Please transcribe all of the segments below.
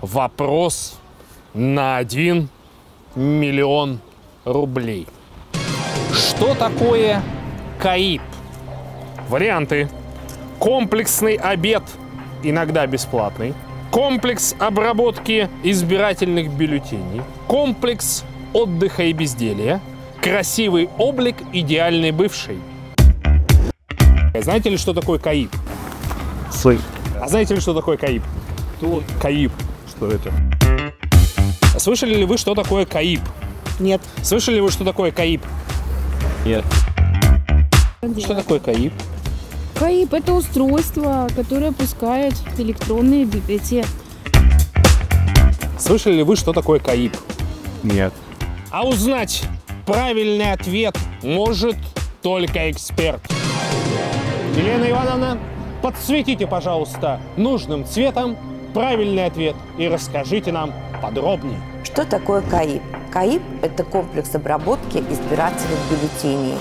Вопрос на 1 миллион рублей. Что такое КАИП? Варианты. Комплексный обед, иногда бесплатный. Комплекс обработки избирательных бюллетеней. Комплекс отдыха и безделия. Красивый облик идеальной бывшей. Знаете ли, что такое КАИП? Слы. А знаете ли, что такое КАИП? Кто? КАИП. Что это? Слышали ли вы, что такое КАИП? Нет. Слышали ли вы, что такое КАИП? Нет. Что такое КАИП? КАИП – это устройство, которое пускает электронные бюллетени. Слышали ли вы, что такое КАИП? Нет. А узнать правильный ответ может только эксперт. Елена Ивановна, подсветите, пожалуйста, нужным цветом правильный ответ и расскажите нам подробнее. Что такое КАИП? КАИП – это комплекс обработки избирательных бюллетеней.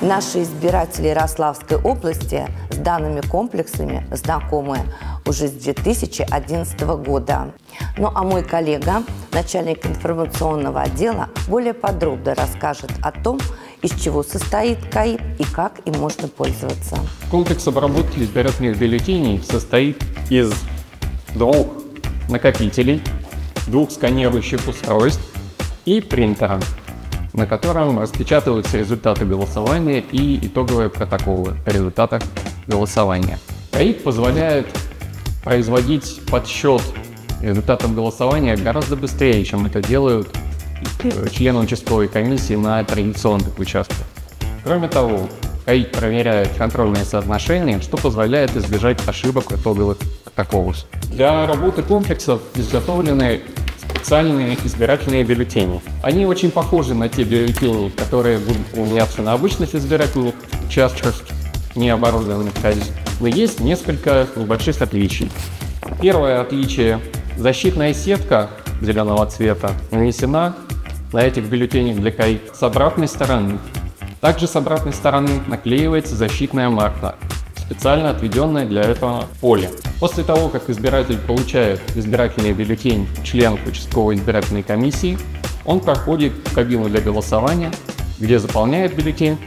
Наши избиратели Ярославской области с данными комплексами знакомы уже с 2011 года. Ну а мой коллега, начальник информационного отдела, более подробно расскажет о том, из чего состоит КАИП и как им можно пользоваться. Комплекс обработки избирательных бюллетеней состоит из двух накопителей, двух сканирующих устройств и принтера, на котором распечатываются результаты голосования и итоговые протоколы о результатах голосования. КАИП позволяет производить подсчет результатов голосования гораздо быстрее, чем это делают э, члены участковой комиссии на традиционных участках. Кроме того, КАИК проверяет контрольные соотношения, что позволяет избежать ошибок итоговых протоколов. Для работы комплексов изготовлены специальные избирательные бюллетени. Они очень похожи на те бюллетени, которые будут применяться на обычных избирательных участках, не оборудованных КАИК. Но есть несколько небольших отличий. Первое отличие – защитная сетка зеленого цвета нанесена на этих бюллетенях для КАИК с обратной стороны. Также с обратной стороны наклеивается защитная марка, специально отведенная для этого поле. После того, как избиратель получает избирательный бюллетень членов участковой избирательной комиссии, он проходит в кабину для голосования, где заполняет бюллетень.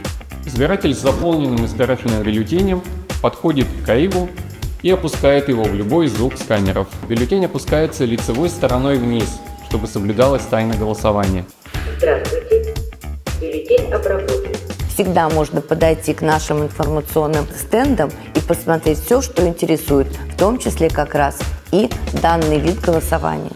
Избиратель с заполненным избирательным бюллетенем подходит к КАИБу и опускает его в любой из двух сканеров. Бюллетень опускается лицевой стороной вниз, чтобы соблюдалась тайна голосования. Здравствуйте. Бюллетень обработан. Всегда можно подойти к нашим информационным стендам и посмотреть все, что интересует, в том числе как раз и данный вид голосования.